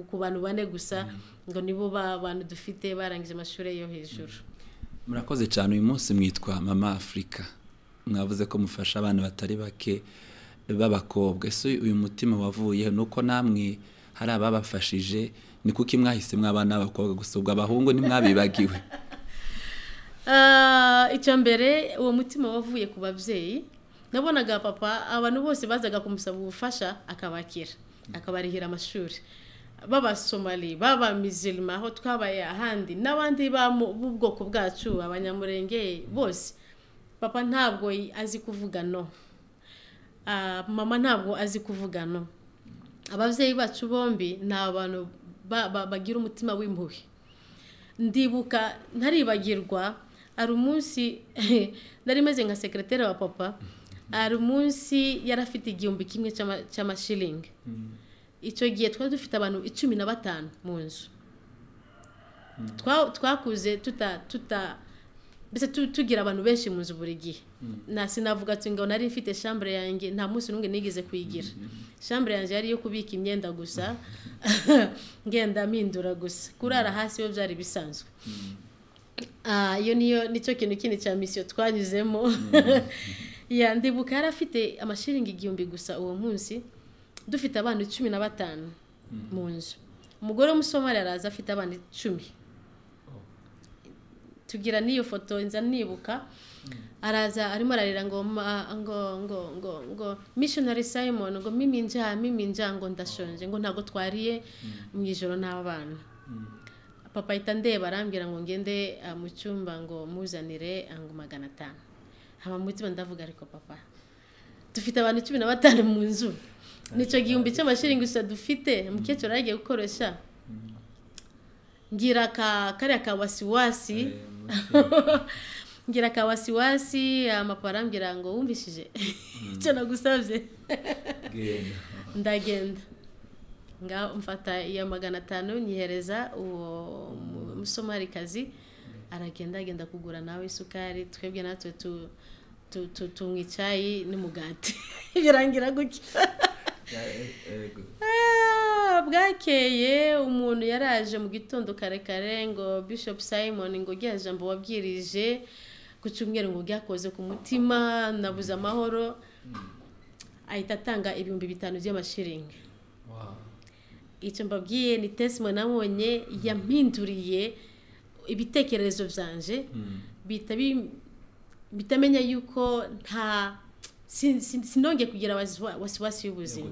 ku bantu bane gusa ngo nibo ba bantu dufite barangije amashuri yo hejuru. Murakoze cyane uyu munsi mwitwa mama afurika mwavuze ko mufasha abana batari bake b'abakobwa. Ese uyu mutima wavuye ni uko namwe hari ababafashije? Ni kuko mwahisemo abana b'abakobwa gusa? Ubwo abahungu ntimwabibagiwe Ah, icya mbere uwo mutima wavuye ku babyeyi. Nabonaga papa abantu bose bazaga kumusaba ubufasha akabakira akabarihira amashuri. B'abasomali b'abamizilima aho twabaye ahandi n'abandi b'ubwoko bwacu abanyamurenge bose. Papa ntabwo azi kuvuga no. Ah, mama ntabwo azi kuvuga no. Ababyeyi bacu bombi ni abantu ba- ba- bagira umutima w'impuhwe. Ndibuka ntaribagirwa hari umunsi nari meze nka sekreteri wa papa hari umunsi yari afite igihumbi kimwe cy'ama- cy'amashiringi icyo gihe twari dufite abantu icumi na batanu mu nzu. Twa- twakuze tuta tuta mbese tu- tugira abantu benshi mu nzu buri gihe. Na sinavuga ati ngo nari mfite shambure yanjye nta munsi n'umwe nigeze kuyigira shambure yanjye yari iyo kubika imyenda gusa ngenda mpindura gusa. Kurara hasi yo byari bisanzwe. Ah, iyo niyo ni cyo kintu kindi cya misiyo twanyuzemo. Ya ndibuka yari afite amashiringi igihumbi gusa uwo munsi. Dufite abana cumi na batanu mu nzu. Umugore w'umusomali araza afite abana icumi. Tugira n'iyo foto nza nibuka. Araza arimo ararira ngo ngo ngo ngo ngo missionary simon ngo mimi nja mimi nja ngo ndashonje ngo ntabwo twariye mu ijoro n'abana. Papa ahita ndeba arambwira ngo ngende ah, mu cyumba ngo muzanire ah, ngo magana atanu. Haba mu mutima ndavuga ariko papa dufite abantu cumi na batanu mu nzu. Ni cyo gihumbi cy'amashiringi gusa dufite. Umukecuru yari agiye gukoresha ngira ka kariya ka wasiwasi. Ngira ka wasiwasi amapapa arambwira ngo wumvishije. Icyo nagusabye. Ndagenda. Nga mfata iya magana atanu nyihereza uwo mu- musomarikazi aragenda agenda kugura nawe isukari. Twebwe natwe tu tu- tu- tunywa icyayi n'umugati. Birangira gutya. Bwakeye umuntu yaraje mu gitondo kare kare ngo bishop simon ngo rya jambo wabwirije ku cyumweru ngo byakoze ku mutima nabuze amahoro ahita atanga ibihumbi bitanu by'amashiringi. Icyo mbabwiye ni tesimo nabonye yampinduriye ibitekerezo byanje bihita bi- bitamenya yuko nta sinongeye kugira wasiwa- wasiwasi y'ubuzima.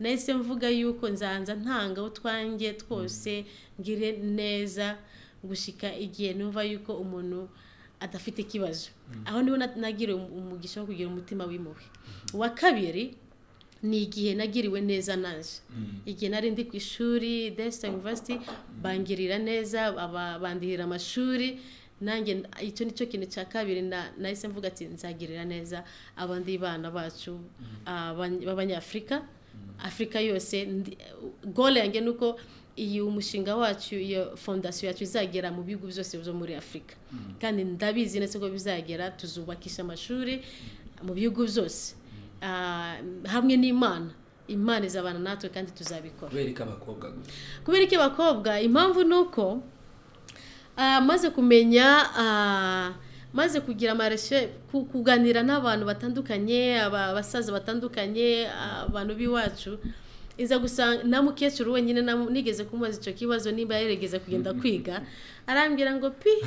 Nahise mvuga yuko nzanza ntanga utwanjye twose ngire neza gushika igihe numva yuko umuntu adafite ikibazo aho ni ho na- nagiriwe um- umugisha wo kugira umutima w'impuhwe. Uwa kabiri ni igihe nagiriwe neza naje. Igihe nari ndi ku ishuri desita university bangirira neza bandihira amashuri nanjye icyo ni cyo kintu cya kabiri na- nahise mvuga ati nzagirira neza abandi bana bacu abany- b'abanyafurika. Afurika yose gole yanjye ni uko iyi umushinga wacu iyo fondasiyo yacu izagera mu bihugu byose byo muri afurika. Kandi ndabizi neza ko bizagera tuzubakisha amashuri mu bihugu byose. Ah, hamwe n'imana. Imana izabana natwe kandi tuzabikora. Kubera ko abakobwa gusa? Kubera iki abakobwa? Impamvu ni uko ah, maze kumenya ah, maze kugira amareshe ku- kuganira n'abantu batandukanye aba- abasaza batandukanye ah, abantu b'iwacu. Iza gusanga na mukecuru wenyine nigeze kumubaza icyo kibazo niba yarigeze kugenda kwiga. Arambwira ngo pi.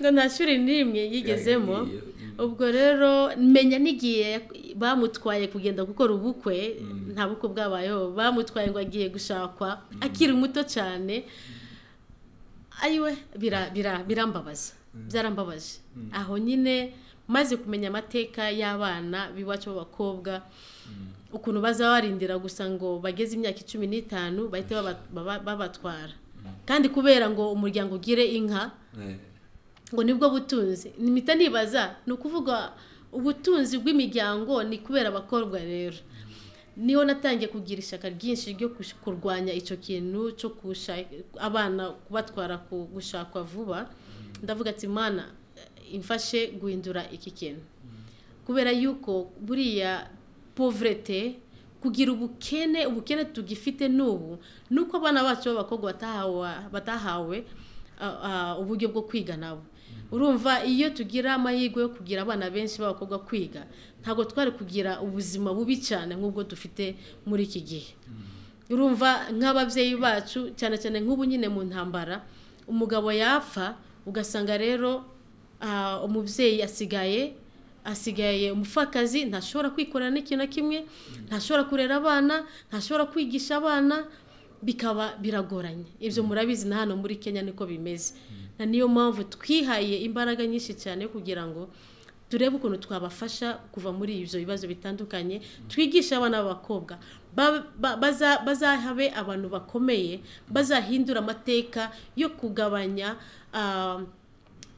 Ngo nta shuri n'imwe yigezemo. Yagiye, ubwo rero menya n'igihe bamutwaye kugenda gukora ubukwe. Nta bukwe bwabayeho. Bamutwaye ngo agiye gushakwa. Akiri muto cyane. Ayiwe bira- bira- birambabaza. Byarambabaje. Aho nyine maze kumenya amateka y'abana b'iwacu b'abakobwa ukuntu baza barindira gusa ngo bageze imyaka icumi n'itanu bahite baba- baba- babatwara. Kandi kubera ngo umuryango ugire inka ngo ni bwo butunzi. Nimita nibaza ni ukuvuga ubutunzi bw'imiryango ni kubera abakobwa rero. Ni ho natangiye kugira ishyaka ryinshi ryo kurwanya icyo kintu cyo abana kubatwara ku gushakwa vuba ndavuga ati mana eh, imfashe guhindura iki kintu. Kubera yuko buriya povrete kugira ubukene ubukene tugifite n'ubu ni uko abana bacu b'abakobwa batahawe ah, ah, uburyo bwo kwiga nabo. Urumva iyo tugira amahirwe yo kugira abana benshi b'abakobwa kwiga ntabwo twari kugira ubuzima bubi cyane nk'ubwo dufite muri iki gihe. Urumva nk'ababyeyi bacu cyane cyane nk'ubu nyine mu ntambara umugabo yapfa ugasanga rero ah, umubyeyi asigaye asigaye umupfakazi ntashobora kwikorera n'ikintu na kimwe ntashobora kurera abana ntashobora kwigisha abana bikaba biragoranye. Ibyo murabizi na hano muri kenya niko bimeze. Niyo mpamvu twihaye imbaraga nyinshi cyane kugira ngo turebe ukuntu twabafasha kuva muri ibyo bibazo bitandukanye twigishe abana b'abakobwa. Ba- ba- baza- bazahabe abantu bakomeye bazahindura amateka yo kugabanya ah,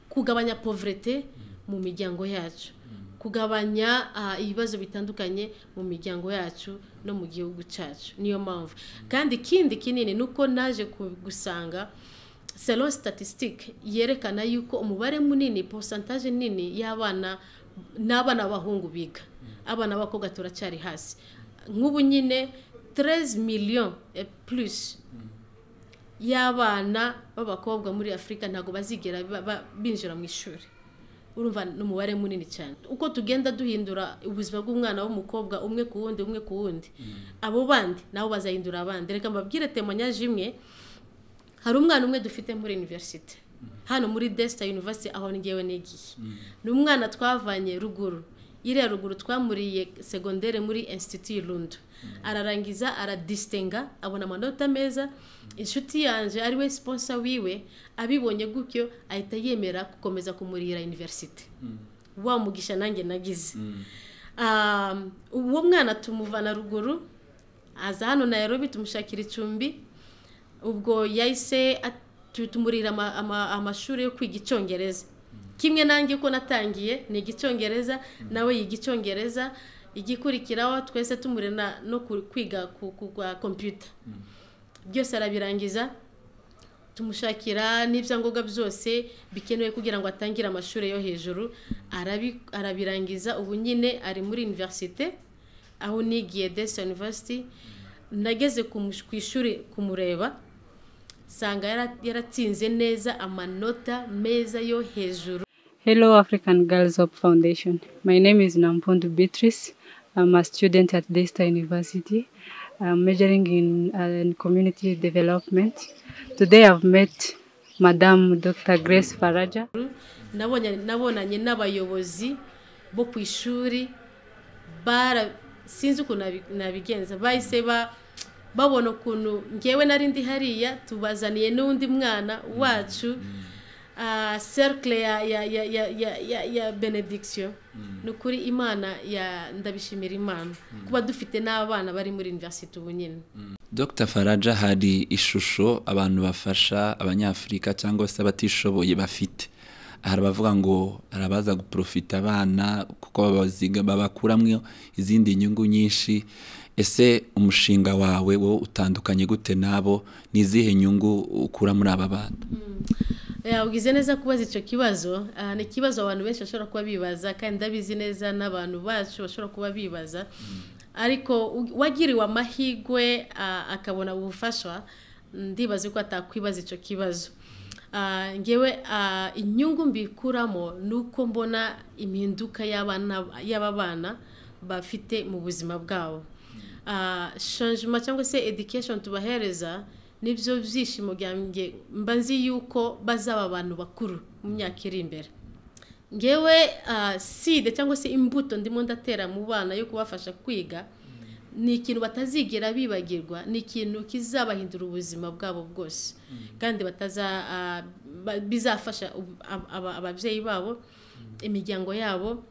kugabanya povrete mu miryango yacu. Kugabanya ah, ibibazo bitandukanye mu miryango yacu no mu gihugu cyacu niyo mpamvu. Kandi ikindi kinini ni uko naje gusanga selo statistique yerekana yuko umubare munini pourcentage nini y'abana n'abana b'abahungu biga. Abana b'abakobwa turacyari hasi. Nk'ubu nyine 13 million et plus y'abana b'abakobwa muri afurika ntabwo bazigera ba- ba- binjira mu ishuri. Urumva ni umubare munini cyane. Uko tugenda duhindura ubuzima bw'umwana w'umukobwa umwe ku wundi umwe ku wundi. Abo bandi nabo bazahindura abandi. Reka mbabwire temonyaje imwe hari umwana umwe dufite muri universite hano muri desita university aho ngewe nigiye. Ni umwana twavanye ruguru. Iriya ruguru twamuriye segondere muri institut y'irundu ararangiza aradisitenga abona amanota meza. Inshuti yanjye ari we siponsa wiwe abibonye gutyo ahita yemera gukomeza kumurira universite wa mugisha nanjye nagize. Um, uwo mwana tumuvana ruguru aza hano Nairobi tumushakira icumbi. Ubwo yahise atu- tumurira ama- ama- amashuri yo kwiga icyongereza kimwe nanjye uko natangiye ni icyongereza nawe yiga icyongereza igikurikiraho twese tumurina no kwiga ku ku- kwa kompiyuta byose arabirangiza tumushakira n'ibyangombwa byose bikenewe kugira ngo atangire amashuri yo hejuru. Arabi- arabirangiza. Ubu nyine ari muri universite aho nigiye desi university. Nageze ku ishuri kumureba. Nsanga yara- yaratsinze neza amanota meza yo hejuru Hello, African Girls Hope Foundation. My name is Nampundu Beatrice. I'm a student at Desta University. I'm majoring in, uh, in community development. Today I've met Madam Dr. Grace Faraja. nabonanye n'abayobozi bo ku ishuri bara sinzi ukuntu nabi- nabigenza bahise ba babona ukuntu ngewe nari ndi hariya tubazaniye n'undi mwana wacu ah, cercle ya ya ya ya ya ya, ya benediction. Ni ukuri imana ya ndabishimira imana. Kuba dufite n'abana bari muri university ubu nyine. Dr. Faraja hari ishusho abantu bafasha abanyafurika cyangwa se abatishoboye bafite? Hari abavuga ngo hari abaza guprofita abana kuko babaziga babakuramo izindi nyungu nyinshi. Ese umushinga wawe wo utandukanye gute nabo? Ni izihe nyungu ukura muri aba bana Ya, ugize neza kubaza icyo kibazo. Ah, ni ikibazo abantu benshi bashobora kuba bibaza kandi ndabizi neza n'abantu bacu bashobora kuba bibaza. Ariko u- wagiriwe amahirwe ah, akabona ubufasha ndibaza ko atakwibaza icyo kibazo. Ah, ngewe inyungu mbikuramo ni uko mbona impinduka y'aba bana bafite mu buzima bwabo. Ah, changement cyangwa se education tubahereza ni byo byishimo mba nzi yuko bazaba abantu bakuru mu myaka iri imbere. Ngewe ah, side cyangwa se imbuto ndimo ndatera mu bana yo kubafasha kwiga ni ikintu batazigera bibagirwa ni ikintu kizabahindura ubuzima bwabo bwose. Kandi bataza ah, bizafasha ababyeyi babo imiryango yabo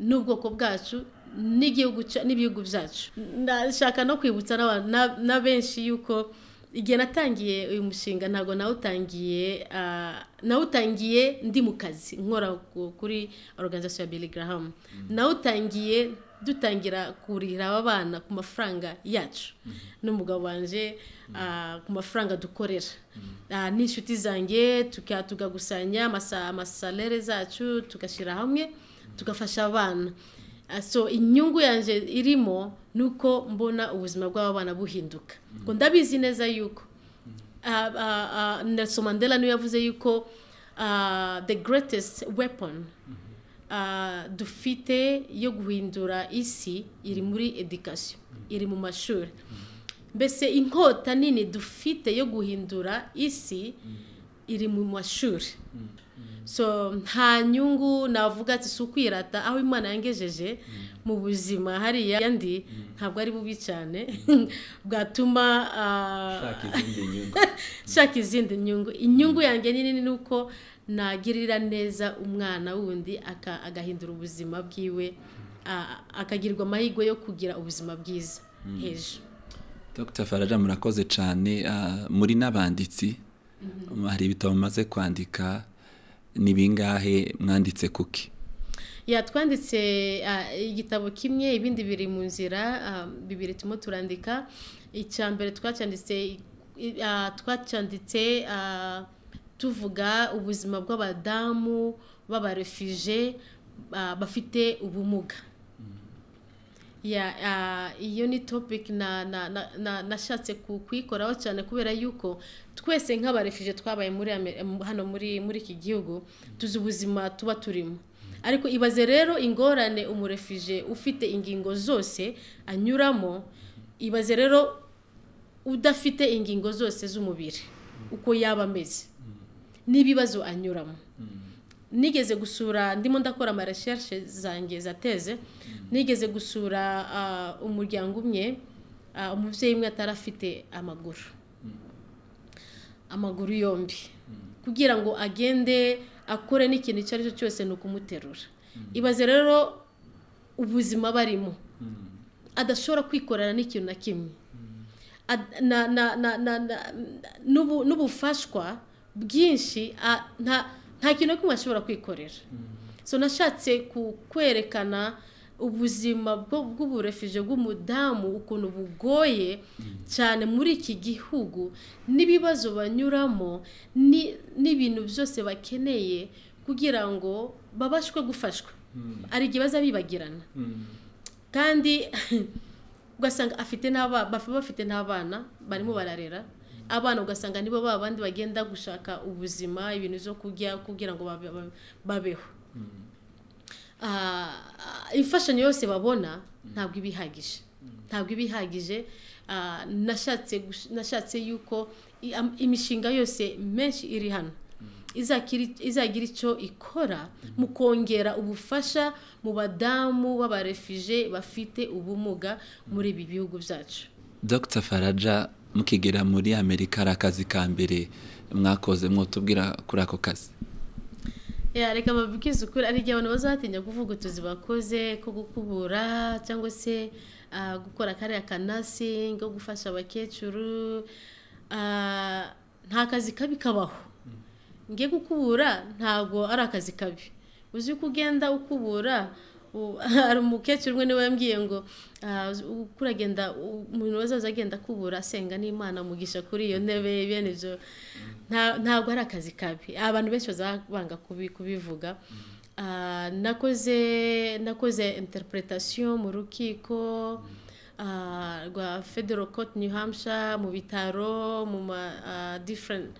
n'ubwoko bwacu n'igihugu n'ibihugu byacu. Ndashaka no kwibutsa na- benshi yuko igihe natangiye uyu mushinga ntabwo nawutangiye ah, nawutangiye ndi mu kazi. Nkora ku- kuri organization ya Billy Graham. Nawutangiye dutangira kurira aba bana ku mafaranga yacu. N'umugabo wanje ah, ku mafaranga dukorera. Ah, n'inshuti zanjye tugakusanya amasa- amasalere zacu tugashyira hamwe. Tugafasha abana. Ah, so inyungu yanjye irimo ni uko mbona ubuzima bw'aba bana buhinduka. Ngo ndabizi neza yuko. Ah, ah, Nelson Mandela ni we yavuze yuko the greatest weapon dufite yo guhindura isi iri muri education iri mu mashuri. Mbese inkota nini dufite yo guhindura isi iri mu mashuri. So nta nyungu navuga ati si ukwirata aho imana yangejeje mu buzima. Hariya yandi ntabwo ari bubi cyane. Bwatuma ah, shaka izindi nyungu. Inyungu yanjye nini ni uko nagirira neza umwana wundi aka- agahindura ubuzima bwiwe akagirwa amahirwe yo kugira ubuzima bwiza hejuru. Dr Faraja murakoze cyane. Ah, muri n'abanditsi hari ibitabo mumaze kwandika. Ni bingahe mwanditse kuki? Twanditse igitabo kimwe ibindi biri mu nzira bibiri turimo turandika. Icya mbere twacyanditse tuvuga ubuzima bw'abadamu b'abarefije bafite ubumuga. Iyo ni topic na na na- na- nashatse ku- kuyikoraho cyane kubera yuko twese nk'abarefije twabaye muri hano muri muri iki gihugu tuzi ubuzima tuba turimo. Ariko ibaze rero ingorane umurefije ufite ingingo zose anyuramo ibaze rero udafite ingingo zose z'umubiri uko yaba ameze. N'ibibazo anyuramo. Nigeze gusura ndimo ndakora ama recherche zanjye zateze nigeze gusura ah, umuryango umwe ah, umubyeyi umwe atari afite amaguru amaguru yombi. Kugira ngo agende akore n'ikintu icyo ari cyo cyose ni ukumuterura. Ibaze rero ubuzima barimo. Adashobora kwikorera n'ikintu na kimwe. Ad- na- na- na- na- na- n'ubu- n'ubufashwa bwinshi nta nta kintu na kimwe ashobora kwikorera. So nashatse kwerekana ubuzima bw'uburefije bw'umudamu ukuntu bugoye cyane muri iki gihugu n'ibibazo banyuramo ni- n'ibintu byose bakeneye kugira ngo babashwe gufashwa. Hari igihe baza bibagirana. Kandi ugasanga afite n'abana bafite n'abana barimo bararera. Abana ugasanga nibo ba bandi bagenda gushaka ubuzima ibintu byo kurya kugira ngo babe- babe- babeho. Ah, imfashanyo yose babona ntabwo iba ihagije. Ntabwo iba ihagije. Ah, nashatse yuko imishinga yose menshi iri hano. Izakiri- izagira icyo ikora mu kongera ubufasha mu badamu b'abarefije bafite ubumuga muri ibi bihugu byacu. Dr faraja mukigera muri amerika ari akazi ka mbere mwakoze mwotubwira kuri ako kazi. Reka mabwize ukuri ari igihe abantu bazatinya kuvuga utuzi bakoze ko gukubura cyangwa se ah, gukora kariya kanasi ko gufasha abakecuru ah, nta kazi kabi kabaho. Ngiye gukubura ntabwo ari akazi kabi. Uzi ko ugenda ukubura hari umukecuru umwe ni we yambwiye ngo ah, uko uragenda u- umuntu wese agenda akubura asenga n'imana mugisha kuri iyo ntebe bene ibyo. Nta- ntabwo ari akazi kabi. Abantu benshi banga kubi- kubivuga. Ah, nakoze nakoze interpretation mu rukiko ah, rwa federal court new hampshire mu bitaro mu ma different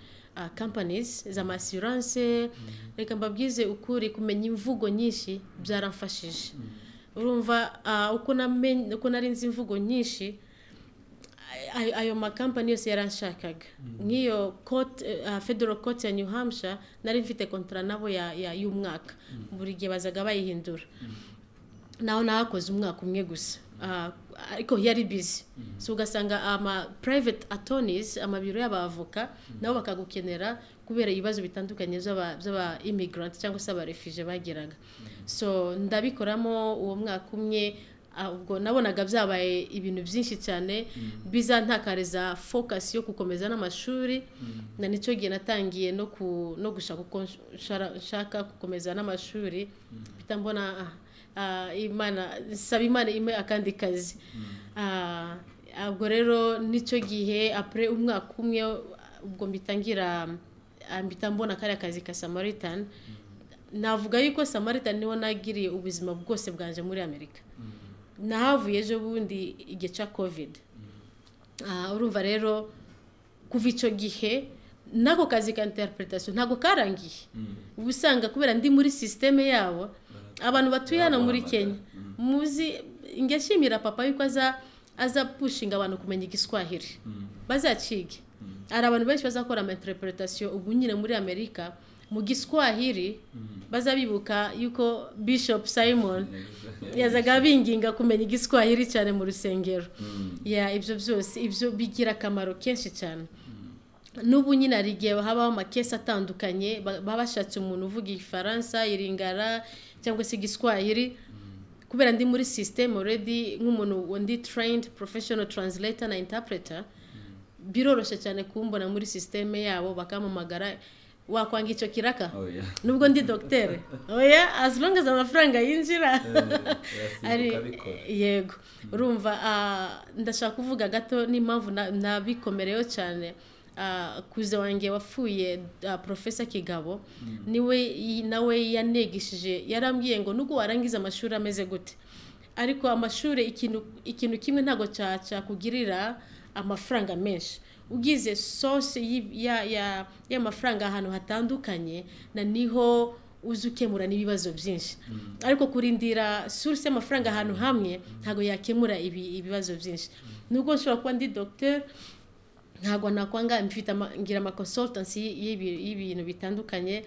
companies z'ama assurance reka mbabwize ukuri kumenya imvugo nyinshi byaramfashije urumva ah, uko nari nzi imvugo nyinshi ayo, makampani yose yaranshakaga nk'iyo court, uh, federal court ya new hampshire nari mfite kontara nabo y'umwaka. Buri gihe bazaga bayihindura. Naho nahakoze umwaka umwe gusa. Ariko yari busy. So ugasanga ama private attorneys amabiro y'abavoka nabo bakagukenera kubera ibibazo bitandukanye by'aba immigrant cyangwa se abarefugee bageraga. So ndabikoramo uwo mwaka umwe ubwo nabonaga byabaye ibintu byinshi cyane bizantakariza focus yo gukomeza n'amashuri na ni cyo gihe natangiye no gushaka uko nshaka gukomeza n'amashuri mpita mbona ah, ah, imana saba imana imwe akandi kazi. Ah, ubwo rero ni cyo gihe apure umwaka umwe ubwo mbitangira ah, mpita mbona kariya kazi ka samaritan. Navuga yuko samaritan ni ho nagiriye ubuzima bwose bwanje muri amerika. Nahavuye ejo bundi igihe cya covid. Ah, urumva rero kuva icyo gihe n'ako kazi ka interpretation ntabwo karangiye. Uba usanga kubera ndi muri sisiteme yabo abantu batuye hano muri kenya. Muzi ngashimira papa yuko aza aza pushinga abantu kumenya igiswahili. Bazacige. Hari abantu benshi bazakora ama interpretation ubu nyine muri amerika mu giswahili bazabibuka yuko bishop simon yazaga binginga kumenya igiswahili cyane mu rusengero. Ibyo byose ibyo bigira akamaro kenshi cyane. N'ubu nyine hari igihe habaho amakesi atandukanye ba- baba bashatse umuntu uvuga igifaransa iringara cyangwa se igiswahili. Kubera ndi muri system already nk'umuntu ndi trained professional translator na interpreter biroroshye cyane kumbona muri systeme yabo bakampamagara wakwanga icyo kiraka? Oya. nubwo ndi dogiteri oya as long as amafaranga yinjira. Ari yego. Urumva ah, ndashaka kuvuga gato n'impamvu na- nabikomereyeho cyane. Ah, kuze wanjye wapfuye ah, profesa kigabo ni we yi- nawe yanegishije yarambwiye ngo nubwo warangiza amashuri ameze gute? Ariko amashuri ikintu kimwe ntabwo cya- cyakugirira amafaranga menshi. Ugize ya- y'amafaranga ahantu hatandukanye na ni ho uzi ukemura n'ibibazo byinshi. Ariko kurindira source y'amafaranga ahantu hamwe ntabwo yakemura ibi- ibibazo byinshi. Nubwo nshobora kuba ndi docteur ntabwo nakwanga mfite ngira ama consultancy y'ibi- y'ibintu bitandukanye.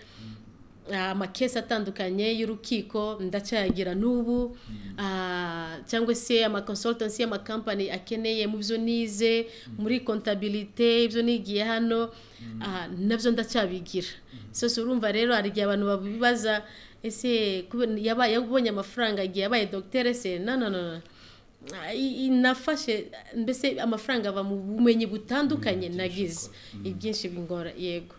Ah, amakesi atandukanye y'urukiko ndacyayagira n'ubu. Ah, cyangwa se ama consultancy y'amakampani akeneye mu byo nize muri kontabilite ibyo nigiye hano. Ah, na byo ndacyabigira. Sose urumva rero hari igihe abantu babibaza ese yabaye yabonye amafaranga igihe yabaye dogiteri se no. Nafashe mbese amafaranga ava mu bumenyi butandukanye nagize. ibyinshi bingora yego.